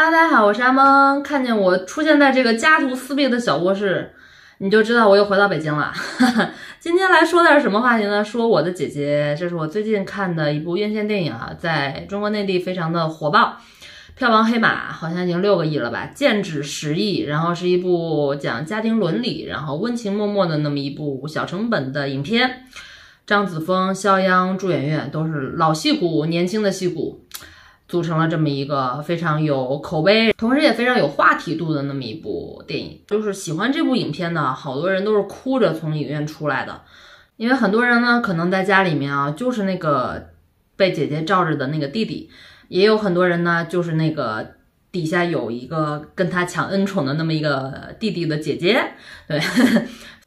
哈喽，大家好，我是阿蒙。看见我出现在这个家徒四壁的小卧室，你就知道我又回到北京了。今天来说点什么话题呢？说我的姐姐，这是我最近看的一部院线电影啊，在中国内地非常的火爆，票房黑马好像已经六个亿了吧，剑指十亿。然后是一部讲家庭伦理，然后温情脉脉的那么一部小成本的影片。张子枫、肖央、朱媛媛都是老戏骨，年轻的戏骨。组成了这么一个非常有口碑，同时也非常有话题度的那么一部电影。就是喜欢这部影片的好多人都是哭着从影院出来的，因为很多人呢可能在家里面啊就是那个被姐姐罩着的那个弟弟，也有很多人呢就是那个底下有一个跟他抢恩宠的那么一个弟弟的姐姐，对。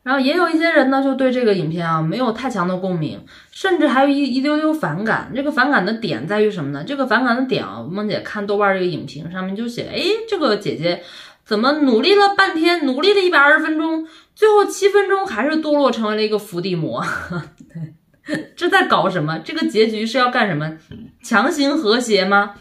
然后也有一些人呢，就对这个影片啊没有太强的共鸣，甚至还有一一丢丢反感。这个反感的点在于什么呢？这个反感的点啊，梦姐看豆瓣这个影评上面就写，哎，这个姐姐怎么努力了半天，努力了一百二十分钟，最后七分钟还是堕落成为了一个伏地魔？这在搞什么？这个结局是要干什么？强行和谐吗？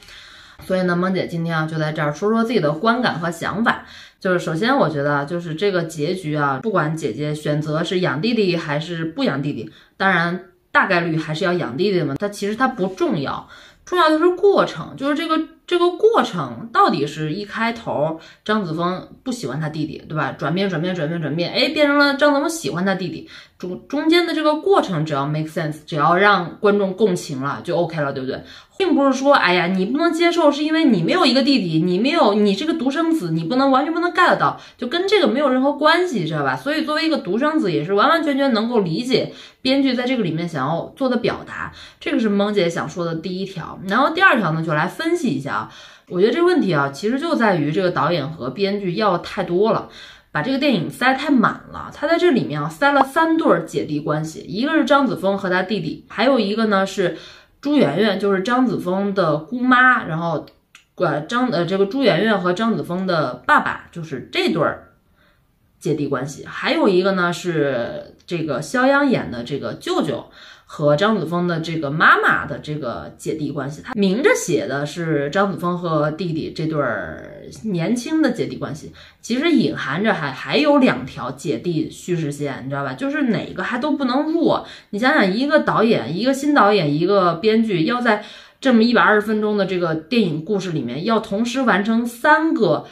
所以呢，梦姐今天啊就在这儿说说自己的观感和想法。就是首先，我觉得就是这个结局啊，不管姐姐选择是养弟弟还是不养弟弟，当然大概率还是要养弟弟嘛。它其实它不重要，重要的是过程，就是这个这个过程到底是一开头张子枫不喜欢他弟弟，对吧？转变转变转变转变，哎，变成了张子枫喜欢他弟弟。中中间的这个过程只要 make sense，只要让观众共情了就 OK 了，对不对？并不是说，哎呀，你不能接受，是因为你没有一个弟弟，你没有，你是个独生子，你不能完全不能 get 到，就跟这个没有任何关系，知道吧？所以作为一个独生子，也是完完全全能够理解编剧在这个里面想要做的表达。这个是萌姐想说的第一条。然后第二条呢，就来分析一下啊，我觉得这个问题啊，其实就在于这个导演和编剧要太多了，把这个电影塞太满了。他在这里面啊，塞了三对姐弟关系，一个是张子枫和他弟弟，还有一个呢是。朱媛媛就是张子枫的姑妈，然后，呃，张呃这个朱媛媛和张子枫的爸爸就是这对儿姐弟关系，还有一个呢是这个肖央演的这个舅舅。和张子枫的这个妈妈的这个姐弟关系，他明着写的是张子枫和弟弟这对儿年轻的姐弟关系，其实隐含着还还有两条姐弟叙事线，你知道吧？就是哪个还都不能弱。你想想，一个导演，一个新导演，一个编剧，要在这么一百二十分钟的这个电影故事里面，要同时完成三个。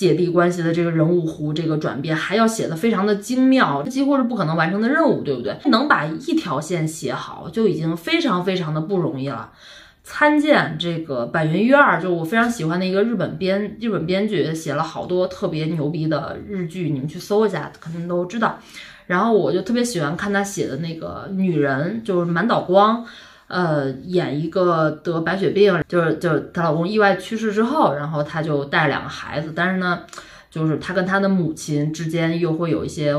姐弟关系的这个人物弧这个转变，还要写的非常的精妙，几乎是不可能完成的任务，对不对？能把一条线写好，就已经非常非常的不容易了。参见这个板垣裕二，就我非常喜欢的一个日本编日本编剧，写了好多特别牛逼的日剧，你们去搜一下，肯定都知道。然后我就特别喜欢看他写的那个女人，就是满岛光。呃，演一个得白血病，就是就是她老公意外去世之后，然后她就带两个孩子，但是呢，就是她跟她的母亲之间又会有一些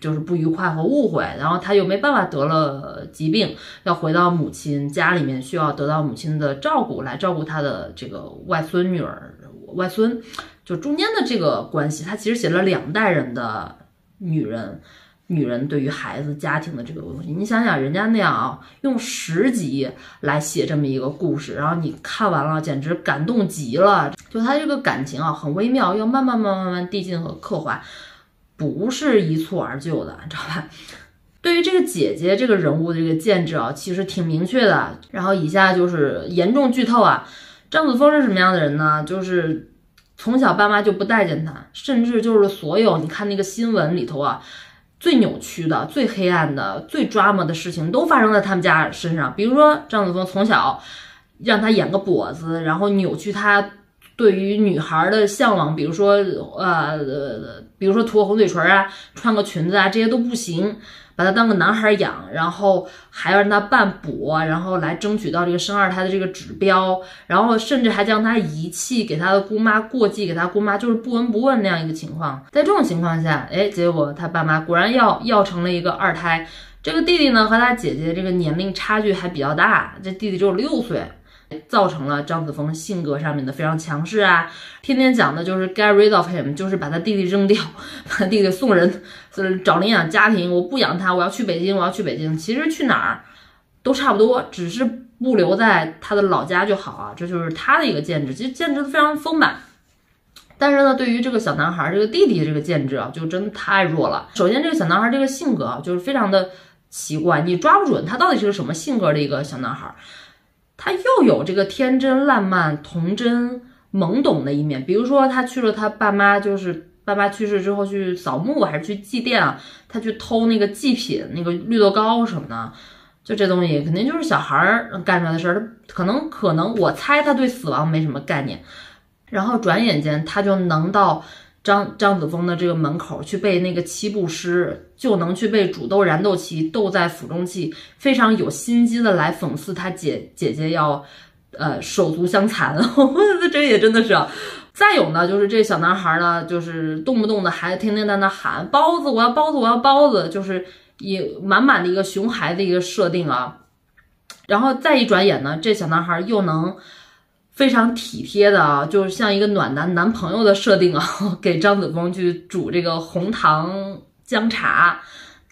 就是不愉快和误会，然后她又没办法得了疾病，要回到母亲家里面，需要得到母亲的照顾来照顾她的这个外孙女儿、外孙，就中间的这个关系，她其实写了两代人的女人。女人对于孩子、家庭的这个东西，你想想人家那样啊，用十集来写这么一个故事，然后你看完了简直感动极了。就他这个感情啊，很微妙，要慢慢、慢、慢慢递进和刻画，不是一蹴而就的，你知道吧？对于这个姐姐这个人物的这个建制啊，其实挺明确的。然后以下就是严重剧透啊，张子枫是什么样的人呢？就是从小爸妈就不待见他，甚至就是所有你看那个新闻里头啊。最扭曲的、最黑暗的、最抓马的事情都发生在他们家身上。比如说，张子枫从小让他演个跛子，然后扭曲他对于女孩的向往。比如说，呃，比如说涂个红嘴唇啊，穿个裙子啊，这些都不行。把他当个男孩养，然后还要让他办补，然后来争取到这个生二胎的这个指标，然后甚至还将他遗弃给他的姑妈过继给他姑妈，就是不闻不问那样一个情况。在这种情况下，哎，结果他爸妈果然要要成了一个二胎。这个弟弟呢和他姐姐这个年龄差距还比较大，这弟弟只有六岁。造成了张子枫性格上面的非常强势啊，天天讲的就是 get rid of him，就是把他弟弟扔掉，把弟弟送人，就是找领养家庭，我不养他，我要去北京，我要去北京。其实去哪儿都差不多，只是不留在他的老家就好啊，这就是他的一个建制，其实建制非常丰满。但是呢，对于这个小男孩这个弟弟这个建制啊，就真的太弱了。首先，这个小男孩这个性格啊，就是非常的奇怪，你抓不准他到底是个什么性格的一个小男孩。他又有这个天真烂漫、童真懵懂的一面，比如说他去了他爸妈，就是爸妈去世之后去扫墓还是去祭奠啊，他去偷那个祭品，那个绿豆糕什么的，就这东西肯定就是小孩儿干出来的事儿，他可能可能我猜他对死亡没什么概念。然后转眼间，他就能到张张子枫的这个门口去背那个七步诗，就能去背煮豆燃豆萁，豆在釜中泣，非常有心机的来讽刺他姐姐姐要，呃手足相残。这也真的是。再有呢，就是这小男孩呢，就是动不动的还天天在那喊包子，我要包子，我要包子，就是以满满的一个熊孩子一个设定啊。然后再一转眼呢，这小男孩又能。非常体贴的啊，就是像一个暖男男朋友的设定啊，给张子枫去煮这个红糖姜茶，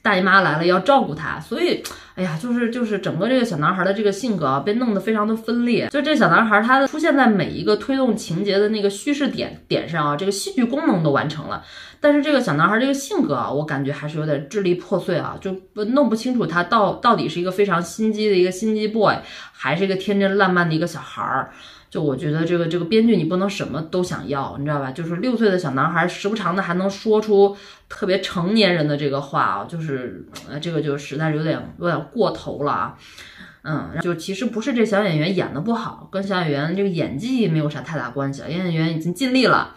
大姨妈来了要照顾她，所以，哎呀，就是就是整个这个小男孩的这个性格啊，被弄得非常的分裂。就这小男孩，他出现在每一个推动情节的那个叙事点点上啊，这个戏剧功能都完成了，但是这个小男孩这个性格啊，我感觉还是有点支离破碎啊，就弄不清楚他到到底是一个非常心机的一个心机 boy，还是一个天真烂漫的一个小孩儿。就我觉得这个这个编剧你不能什么都想要，你知道吧？就是六岁的小男孩时不常的还能说出特别成年人的这个话啊，就是呃这个就实在是有点有点过头了啊，嗯，就其实不是这小演员演的不好，跟小演员这个演技没有啥太大关系，小演员已经尽力了，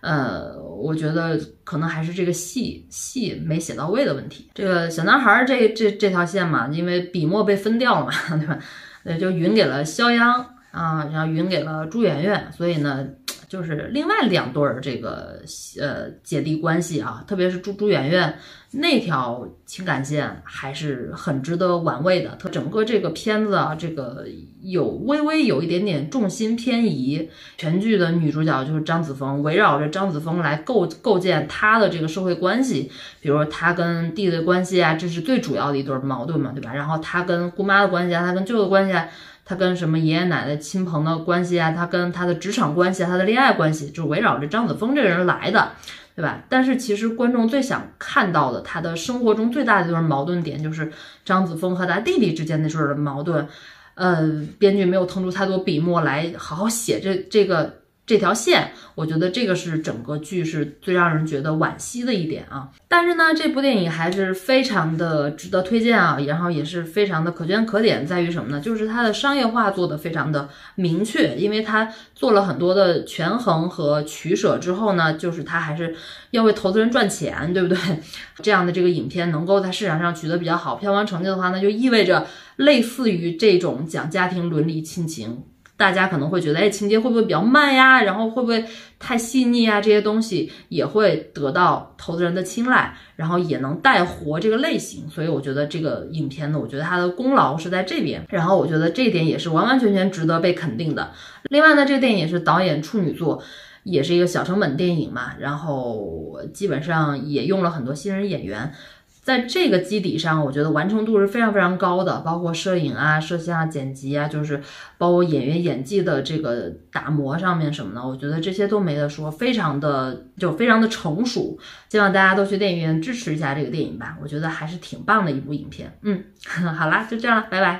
呃，我觉得可能还是这个戏戏没写到位的问题。这个小男孩这这这条线嘛，因为笔墨被分掉了嘛，对吧？对，就匀给了肖央。啊，然后匀给了朱媛媛，所以呢，就是另外两对儿这个呃姐弟关系啊，特别是朱朱媛媛那条情感线还是很值得玩味的。它整个这个片子啊，这个有微微有一点点重心偏移。全剧的女主角就是张子枫，围绕着张子枫来构构建她的这个社会关系，比如说她跟弟弟的关系啊，这是最主要的一对矛盾嘛，对吧？然后她跟姑妈的关系啊，她跟舅的关系啊。他跟什么爷爷奶奶、亲朋的关系啊？他跟他的职场关系啊？他的恋爱关系，就是围绕着张子枫这个人来的，对吧？但是其实观众最想看到的，他的生活中最大的一段矛盾点，就是张子枫和他弟弟之间那段的矛盾。呃，编剧没有腾出太多笔墨来好好写这这个。这条线，我觉得这个是整个剧是最让人觉得惋惜的一点啊。但是呢，这部电影还是非常的值得推荐啊，然后也是非常的可圈可点，在于什么呢？就是它的商业化做的非常的明确，因为它做了很多的权衡和取舍之后呢，就是它还是要为投资人赚钱，对不对？这样的这个影片能够在市场上取得比较好票房成绩的话，那就意味着类似于这种讲家庭伦理亲情。大家可能会觉得，哎，情节会不会比较慢呀？然后会不会太细腻啊？这些东西也会得到投资人的青睐，然后也能带活这个类型。所以我觉得这个影片呢，我觉得它的功劳是在这边。然后我觉得这一点也是完完全全值得被肯定的。另外呢，这个电影也是导演处女作，也是一个小成本电影嘛，然后基本上也用了很多新人演员。在这个基底上，我觉得完成度是非常非常高的，包括摄影啊、摄像、剪辑啊，就是包括演员演技的这个打磨上面什么的，我觉得这些都没得说，非常的就非常的成熟。希望大家都去电影院支持一下这个电影吧，我觉得还是挺棒的一部影片。嗯，好啦，就这样了，拜拜。